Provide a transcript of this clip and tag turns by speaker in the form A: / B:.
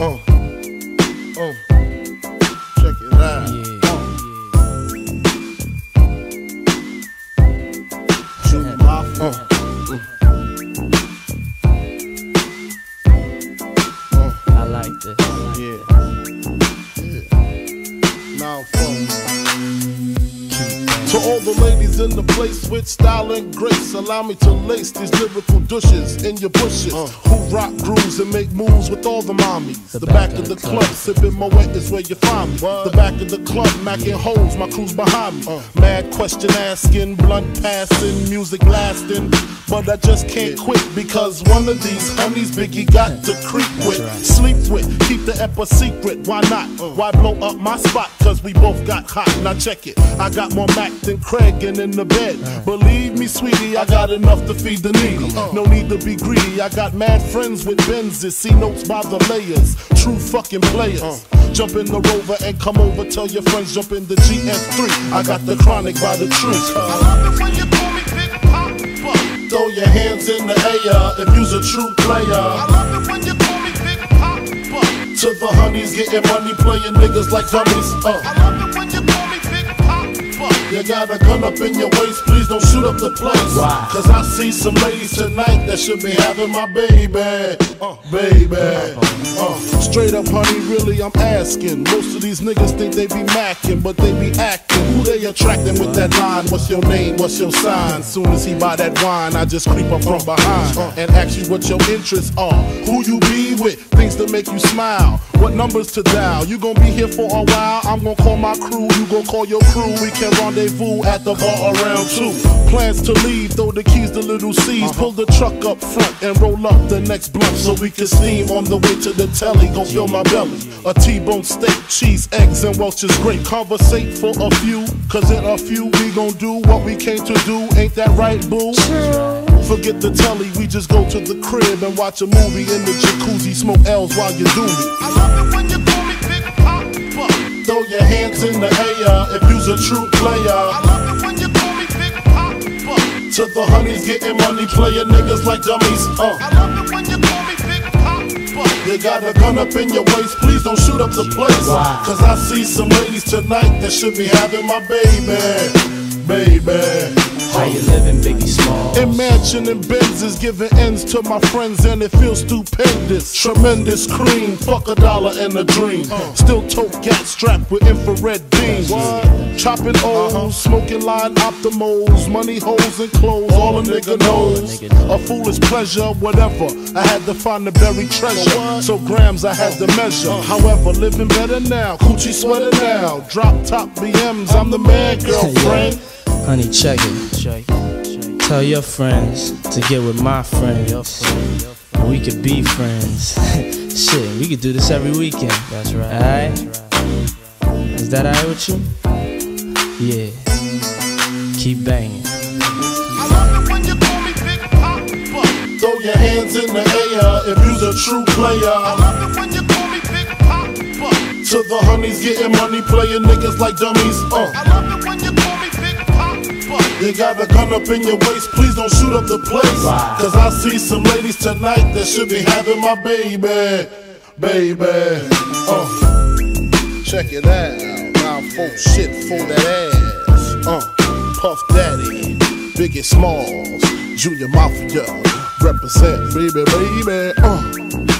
A: Uh, uh, check it out. Junior Mafia. Uh,
B: I like this.
A: yeah. Yeah. Now, folks. To all the ladies in the place with style and grace, allow me to lace these lyrical douches in your bushes. Uh. Who rock grooves and make moves with all the mommies. The, back, of the club, sipping Moet is where you find me. The back of the club, macking holes, my crew's behind me. Uh. Mad question asking, blunt passing, music lasting. But I just can't quit because one of these honeys Biggie got to creep with, sleep with, keep the ep a secret. Why not? Uh. Why blow up my spot? Cause we both got hot. Now check it. I got more Mac than Craig in the bed. Believe me, sweetie, I got enough to feed the needy. No need to be greedy. I got mad friends with Benzes. C-notes by the layers. True fucking players. Jump in the rover and come over. Tell your friends jump in the GS3. I got the chronic by the tree. I love it when you call me Big Poppa. Throw your hands in the air if you's a true player. I love it when you call me Big Poppa. To the honeys getting money, playing niggas like dummies. Uh. You got a gun up in your waist, please don't shoot up the place.
B: Why?
A: Cause I see some ladies tonight that should be having my baby. Uh, baby. Uh, straight up, honey, really, I'm asking. Most of these niggas think they be macking, but they be acting. They attracting with that line? What's your name? What's your sign? Soon as he buy that wine, I just creep up from behind and ask you what your interests are. Who you be with? Things to make you smile. What numbers to dial? You gon' be here for a while. I'm gon' call my crew. You gon' call your crew. We can rendezvous at the bar around two. Plans to leave, throw the keys to Lil' Cease. Uh-huh. Pull the truck up front and roll up the next blunt so we can steam on the way to the telly. Gonna fill my belly. A T-bone steak, cheese, eggs, and Welch's grape. Conversate for a few, cause in a few we gon' do what we came to do. Ain't that right, boo? Forget the telly, we just go to the crib and watch a movie in the jacuzzi. Smoke L's while you do me. I love it when you call me Big Poppa. Throw your hands in the air if you's a true player. I love it when you call me Big Poppa. To the honeys getting money, playing niggas like dummies. Uh. I love it when you call me You got a gun up in your waist, please don't shoot up the place. Cause I see some ladies tonight that should be having my baby. Baby. Imagine and Benzes giving ends to my friends and it feels stupendous. Tremendous cream, fuck a dollar and a dream. Still tote gat strapped with infrared beams. Chopping O's, uh-huh. smoking line Optimos, money holes and clothes, all a nigga knows. A foolish pleasure, whatever. I had to find the buried treasure, so grams I had to measure. However, living better now, coochie sweater now. Drop top BMs, I'm the man, girlfriend.
B: Honey, check it.
C: Check it, check
B: Tell your friends to get with my friends. And we could be friends. Shit, we could do this every weekend.
C: That's right.
B: Alright?
C: That's right.
B: Is that alright with you? Yeah. Keep banging.
A: I love it when you call me Big Poppa. Throw your hands in the air if you's a true player. I love it when you call me Big Poppa. To the honeys getting money, playing niggas like dummies. Uh. You got a gun up in your waist, please don't shoot up the place. Cause I see some ladies tonight that should be having my baby. Baby. Uh. Check it out. Now full shit for that ass. Uh, Puff Daddy, Biggie Smalls, Junior Mafia, represent baby, baby. Uh.